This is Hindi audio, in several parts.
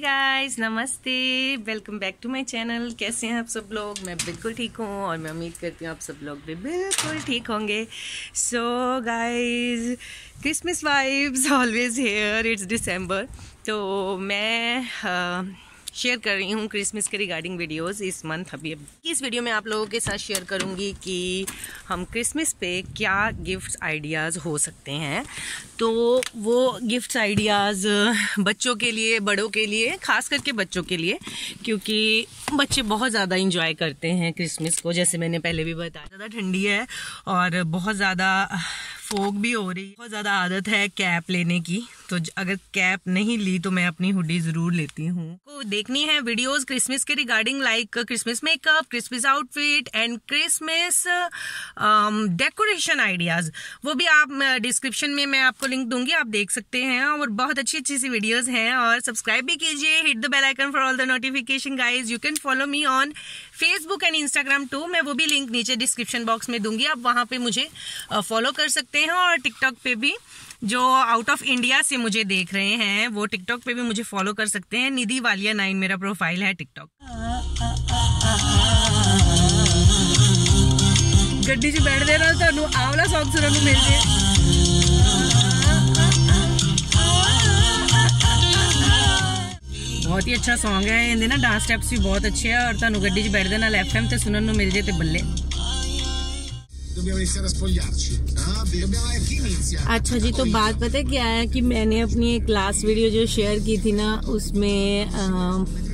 गाइस नमस्ते। Welcome back to my channel कैसे हैं आप सब लोग? मैं बिल्कुल ठीक हूँ और मैं उम्मीद करती हूँ आप सब लोग भी बिल्कुल ठीक होंगे। So guys Christmas vibes always here it's December तो मैं uh, शेयर कर रही हूँ क्रिसमस के रिगार्डिंग वीडियोस इस मंथ अभी। अभी इस वीडियो में आप लोगों के साथ शेयर करूँगी कि हम क्रिसमस पे क्या गिफ्ट्स आइडियाज़ हो सकते हैं। तो वो गिफ्ट्स आइडियाज़ बच्चों के लिए, बड़ों के लिए, खास करके बच्चों के लिए, क्योंकि बच्चे बहुत ज़्यादा इंजॉय करते हैं क्रिसमस को। जैसे मैंने पहले भी बताया ज़्यादा ठंडी है और बहुत ज़्यादा फोक भी हो रही बहुत ज़्यादा आदत है कैप लेने की। तो अगर कैप नहीं ली तो मैं अपनी हुडी ज़रूर लेती हूँ। को देखनी है वीडियोस क्रिसमस के regarding like Christmas makeup, Christmas outfit and Christmas decoration ideas वो भी आप डिस्क्रिप्शन में मैं आपको लिंक दूँगी, आप देख सकते हैं। और बहुत अच्छी अच्छी सी वीडियोज़ हैं। और सब्सक्राइब भी कीजिए hit the bell icon for all the notification guys you can follow me on Facebook and Instagram too मैं वो भी लिंक नीचे डिस्क्रिप्शन बॉक्स में दूंगी आप वहां पे मुझे फॉलो कर सकते हैं और टिकटॉक पे भी जो आउट ऑफ इंडिया से मुझे देख रहे हैं वो टिकटॉक पे भी मुझे फॉलो कर सकते हैं निधि वालिया नाइन मेरा प्रोफाइल है टिकटॉक ਗੱਡੀ 'ਚ ਬੈਠਦੇ ਨਾਲ ਤੁਹਾਨੂੰ ਆਵਲਾ ਸੌਂਗ ਸੁਣਨ ਨੂੰ ਮਿਲ ਜੇ ਬਹੁਤ ਹੀ ਅੱਛਾ ਸੌਂਗ ਹੈ ਇਹਦੇ ਨਾ ਡਾਂਸ ਸਟੈਪਸ ਵੀ ਬਹੁਤ ਅੱਛੇ ਆ ਔਰ ਤੁਹਾਨੂੰ ਗੱਡੀ 'ਚ ਬੈਠਦੇ ਨਾਲ ਐਫਐਮ ਤੇ ਸੁਣਨ ਨੂੰ ਮਿਲ ਜੇ ਤੇ ਬੱਲੇ dobbiamo iniziare a spogliarci. Ah, dobbiamo, chi inizia? अच्छा जी तो बात पता है क्या है कि मैंने अपनी एक लास्ट वीडियो जो शेयर की थी ना उसमें आ,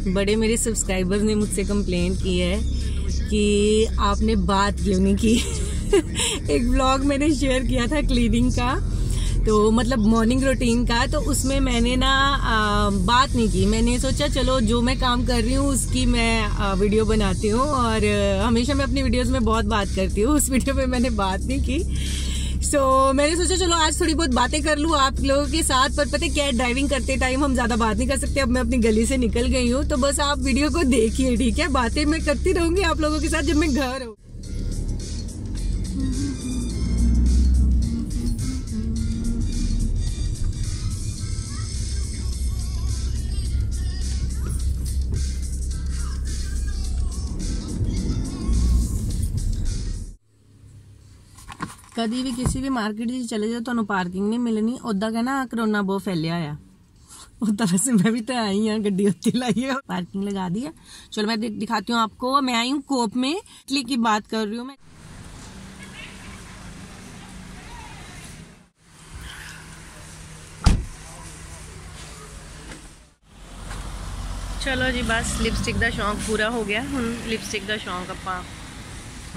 बड़े मेरे सब्सक्राइबर्स ने मुझसे कंप्लेन की है कि आपने बात क्यों नहीं की एक ब्लॉग मैंने शेयर किया था क्लीनिंग का तो मतलब मॉर्निंग रूटीन का तो उसमें मैंने ना आ, बात नहीं की। मैंने सोचा चलो जो मैं काम कर रही हूँ उसकी मैं आ, वीडियो बनाती हूँ। और हमेशा मैं अपनी वीडियोस में बहुत बात करती हूँ। उस वीडियो में मैंने बात नहीं की। सो so, मैंने सोचा चलो आज थोड़ी बहुत बातें कर लूँ आप लोगों के साथ पर पता क्या ड्राइविंग करते टाइम हम ज़्यादा बात नहीं कर सकते। अब मैं अपनी गली से निकल गई हूँ तो बस आप वीडियो को देखिए ठीक है? बातें मैं करती रहूँगी आप लोगों के साथ जब मैं घर हूँ ਕਦੀ ਵੀ ਕਿਸੇ ਵੀ ਮਾਰਕੀਟ 'ਚ ਚਲੇ ਜਾਓ ਤੁਹਾਨੂੰ ਪਾਰਕਿੰਗ ਨਹੀਂ ਮਿਲਣੀ ਉਦਾਂ ਕਹਿੰਦਾ ਕਰੋਨਾ ਬਹੁਤ ਫੈਲਿਆ ਆ उतना वैसे मैं भी तो आई हूँ गड्डी उत्ती लाई है पार्किंग लगा दी है चलो मैं दिखाती हूँ आपको मैं आई हूँ कोप में इटली की बात कर रही हूँ मैं ਚਲੋ ਜੀ ਬਸ ਲਿਪਸਟਿਕ ਦਾ ਸ਼ੌਂਕ ਪੂਰਾ ਹੋ ਗਿਆ ਹੁਣ ਲਿਪਸਟਿਕ ਦਾ ਸ਼ੌਂਕ ਆਪਾਂ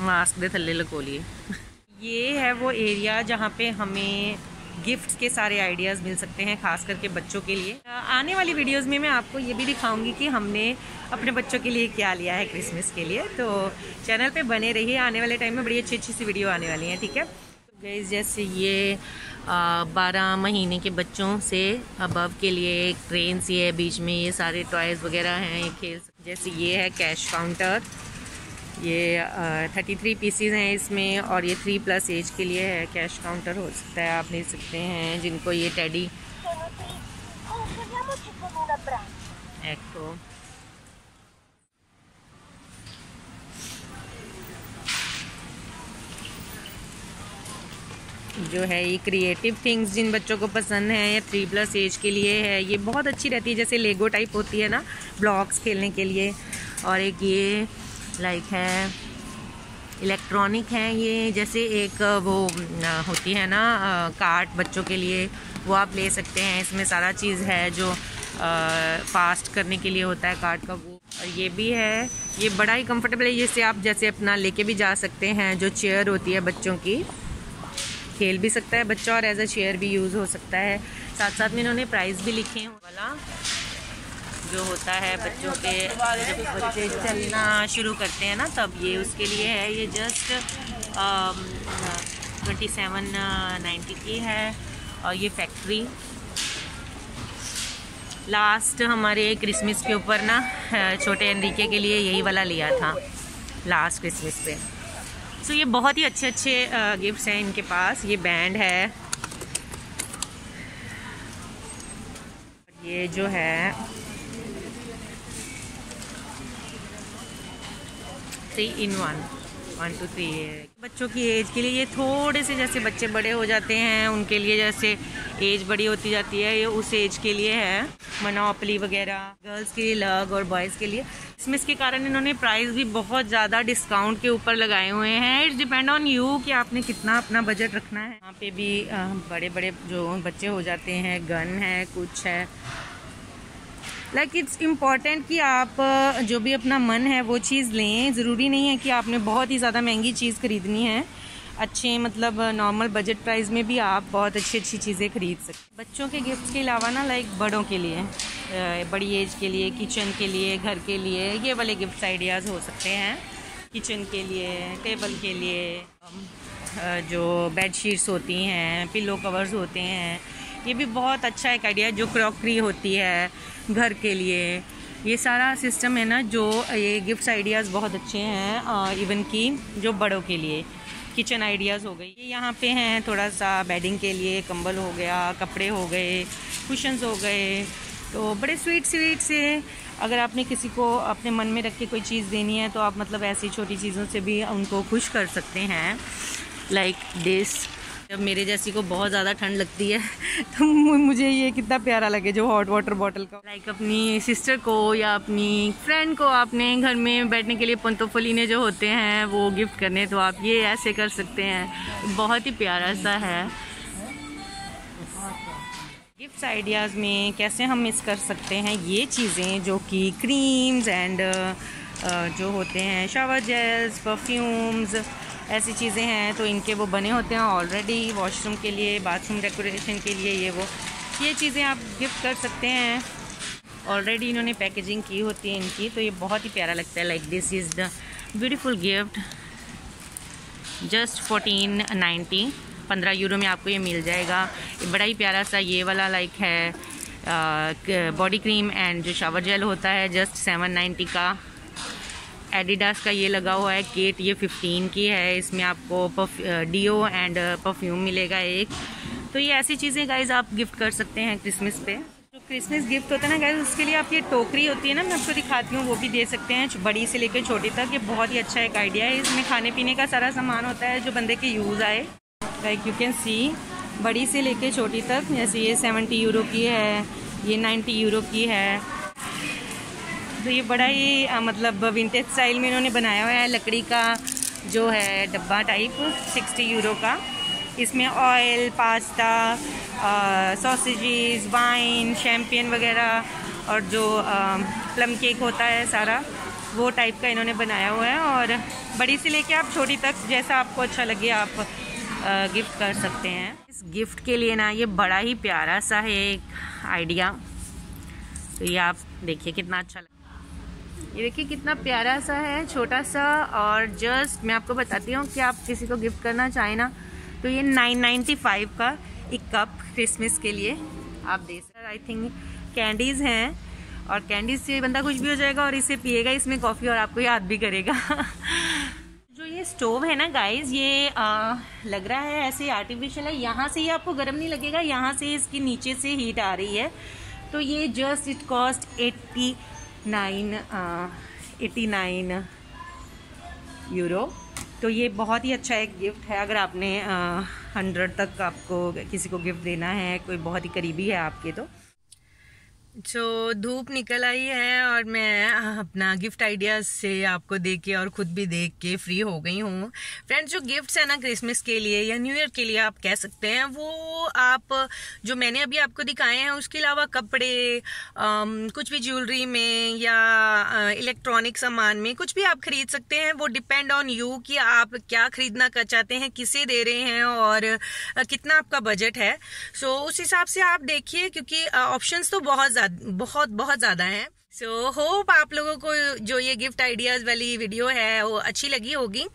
ਮਾਸਕ ਦੇ ਥੱਲੇ ਲਗੋ ਲਈਏ ये है वो एरिया जहाँ पे हमें गिफ्ट्स के सारे आइडियाज़ मिल सकते हैं, खास करके बच्चों के लिए। आने वाली वीडियोस में मैं आपको ये भी दिखाऊँगी कि हमने अपने बच्चों के लिए क्या लिया है क्रिसमस के लिए। तो चैनल पे बने रहिए, आने वाले टाइम में बड़ी अच्छी अच्छी सी वीडियो आने वाली हैं, ठीक है? तो गई जैसे ये बारह महीने के बच्चों से अबव के लिए ट्रेन सी है, बीच में ये सारे टॉयज़ वगैरह हैं, ये खेल जैसे ये है कैश काउंटर ये थर्टी थ्री पीसीज हैं इसमें और ये थ्री प्लस एज के लिए है कैश काउंटर हो सकता है, आप ले सकते हैं जिनको ये टेडी जो है ये क्रिएटिव थिंग्स जिन बच्चों को पसंद है, या थ्री प्लस एज के लिए है। ये बहुत अच्छी रहती है, जैसे लेगो टाइप होती है ना ब्लॉक्स खेलने के लिए। और एक ये लाइक है, इलेक्ट्रॉनिक है ये, जैसे एक वो होती है ना कार्ट बच्चों के लिए, वो आप ले सकते हैं। इसमें सारा चीज़ है जो फास्ट करने के लिए होता है कार्ट का वो। और ये भी है, ये बड़ा ही कंफर्टेबल है, जिससे आप जैसे अपना लेके भी जा सकते हैं, जो चेयर होती है बच्चों की। खेल भी सकता है बच्चा और एज अ चेयर भी यूज़ हो सकता है। साथ साथ में इन्होंने प्राइस भी लिखे हैं, वाला। जो होता है बच्चों के जब बच्चे चलना शुरू करते हैं ना, तब ये उसके लिए है। ये जस्ट ट्वेंटी सेवन नाइन्टी की है। और ये फैक्ट्री लास्ट हमारे क्रिसमस के ऊपर ना छोटे अनरीके के लिए यही वाला लिया था। लास्ट क्रिसमस पे। सो ये बहुत ही अच्छे अच्छे गिफ्ट्स हैं इनके पास। ये बैंड है। ये जो है three in one one two three बच्चों की एज के लिए ये थोड़े से जैसे बच्चे बड़े हो जाते हैं, उनके लिए जैसे एज बड़ी होती जाती है, ये उस एज के लिए है। मनोपली वगैरह गर्ल्स के लिए अलग और बॉयज़ के लिए। इसमें इसके कारण इन्होंने प्राइस भी बहुत ज़्यादा डिस्काउंट के ऊपर लगाए हुए हैं। इट्स डिपेंड ऑन यू कि आपने कितना अपना बजट रखना है। यहाँ पे भी बड़े बड़े जो बच्चे हो जाते हैं गन है, कुछ है लाइक इट्स इंपॉर्टेंट कि आप जो भी अपना मन है, वो चीज़ लें। ज़रूरी नहीं है कि आपने बहुत ही ज़्यादा महँगी चीज़ ख़रीदनी है। अच्छे मतलब नॉर्मल बजट प्राइस में भी आप बहुत अच्छी अच्छी चीज़ें खरीद सकते हैं बच्चों के गिफ्ट के अलावा ना लाइक बड़ों के लिए बड़ी एज के लिए किचन के लिए, घर के लिए, ये वाले गिफ्ट आइडियाज़ हो सकते हैं। किचन के लिए टेबल के लिए जो बेड शीट्स होती हैं पिलो कवर्स होते हैं ये भी बहुत अच्छा एक आइडिया जो क्रॉकरी होती है घर के लिए। ये सारा सिस्टम है ना जो, ये गिफ्ट आइडियाज़ बहुत अच्छे हैं इवन की, जो बड़ों के लिए। किचन आइडियाज़ हो गई। ये यहाँ पे हैं थोड़ा सा बेडिंग के लिए, कंबल हो गया, कपड़े हो गए कुशंस हो गए। तो बड़े स्वीट स्वीट से अगर आपने किसी को अपने मन में रख के कोई चीज़ देनी है तो आप मतलब ऐसी छोटी चीज़ों से भी उनको खुश कर सकते हैं। लाइक दिस जब मेरे जैसी को बहुत ज़्यादा ठंड लगती है तो मुझे ये कितना प्यारा लगे जो हॉट वाटर बॉटल का। लाइक like अपनी सिस्टर को या अपनी फ्रेंड को आपने घर में बैठने के लिए पंतोफलीने जो होते हैं, वो गिफ्ट करने तो आप ये ऐसे कर सकते हैं। बहुत ही प्यारा सा है। गिफ्ट आइडियाज़ में कैसे हम मिस कर सकते हैं ये चीज़ें, जो कि क्रीम्स एंड जो होते हैं शावर जेल्स परफ्यूम्स ऐसी चीज़ें हैं तो इनके वो बने होते हैं ऑलरेडी वॉशरूम के लिए बाथरूम डेकोरेशन के लिए ये वो। ये चीज़ें आप गिफ्ट कर सकते हैं। ऑलरेडी इन्होंने पैकेजिंग की होती है इनकी तो ये बहुत ही प्यारा लगता है like this is the beautiful gift just fourteen ninety पंद्रह यूरो में आपको ये मिल जाएगा। बड़ा ही प्यारा सा ये वाला लाइक है बॉडी क्रीम एंड जो शावर जेल होता है जस्ट सेवन नाइन्टी का। एडिडास का ये लगा हुआ है केट ये 15 की है। इसमें आपको डीओ एंड परफ्यूम मिलेगा एक। तो ये ऐसी चीज़ें गाइज़ आप गिफ्ट कर सकते हैं क्रिसमस पे। जो क्रिसमस गिफ्ट होता है ना गाइज़ उसके लिए आप ये टोकरी होती है ना, मैं आपको दिखाती हूँ, वो भी दे सकते हैं बड़ी से लेकर छोटी तक। ये बहुत ही अच्छा एक आइडिया है। इसमें खाने पीने का सारा सामान होता है जो बंदे के यूज़ आए। लाइक यू कैन सी बड़ी से लेकर छोटी तक, जैसे ये सेवेंटी यूरो की है, ये नाइन्टी यूरो की है। तो ये बड़ा ही आ, मतलब विंटेज स्टाइल में इन्होंने बनाया हुआ है। लकड़ी का जो है डब्बा टाइप 60 यूरो का। इसमें oil pasta sausages wine champagne वगैरह और जो आ, प्लम केक होता है सारा वो टाइप का इन्होंने बनाया हुआ है। और बड़ी से लेके आप छोटी तक जैसा आपको अच्छा लगे आप आ, गिफ्ट कर सकते हैं। इस गिफ्ट के लिए ना ये बड़ा ही प्यारा सा है एक आइडिया तो ये आप देखिए कितना अच्छा लगता ये देखिए कितना प्यारा सा है छोटा सा और जस्ट मैं आपको बताती हूँ कि आप किसी को गिफ्ट करना चाहें ना तो ये 995 का एक कप क्रिसमस के लिए आप दे सकते आई थिंक कैंडीज़ हैं और कैंडीज से बंदा कुछ भी हो जाएगा और इसे पिएगा इसमें कॉफ़ी और आपको याद भी करेगा। जो ये स्टोव है ना गाइस ये आ, लग रहा है ऐसे आर्टिफिशियल है। यहाँ से ही आपको गर्म नहीं लगेगा यहाँ से इसकी नीचे से हीट आ रही है। तो ये just it cost eighty nine eighty nine euro. तो ये बहुत ही अच्छा एक गिफ्ट है। अगर आपने हंड्रेड तक आपको किसी को गिफ्ट देना है, कोई बहुत ही करीबी है आपके तो जो धूप निकल आई है और मैं अपना गिफ्ट आइडियाज़ से आपको देख के और खुद भी देख के फ्री हो गई हूँ। फ्रेंड्स जो गिफ्ट्स है ना क्रिसमस के लिए या न्यू ईयर के लिए आप कह सकते हैं वो आप जो मैंने अभी आपको दिखाए हैं उसके अलावा कपड़े आम, कुछ भी ज्वेलरी में या इलेक्ट्रॉनिक सामान में कुछ भी आप खरीद सकते हैं। वो डिपेंड ऑन यू कि आप क्या खरीदना कर चाहते हैं किसे दे रहे हैं और कितना आपका बजट है। सो so, उस हिसाब से आप देखिए क्योंकि ऑप्शंस तो बहुत बहुत बहुत ज़्यादा है। सो so, होप आप लोगों को जो ये गिफ्ट आइडियाज़ वाली वीडियो है वो अच्छी लगी होगी।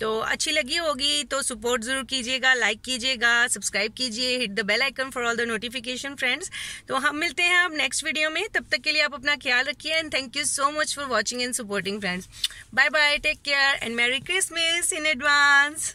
तो अच्छी लगी होगी तो सपोर्ट ज़रूर कीजिएगा लाइक कीजिएगा सब्सक्राइब कीजिए hit the bell icon for all the notification friends तो हम मिलते हैं आप नेक्स्ट वीडियो में। तब तक के लिए आप अपना ख्याल रखिए and thank you so much for watching and supporting friends bye bye take care and merry Christmas in advance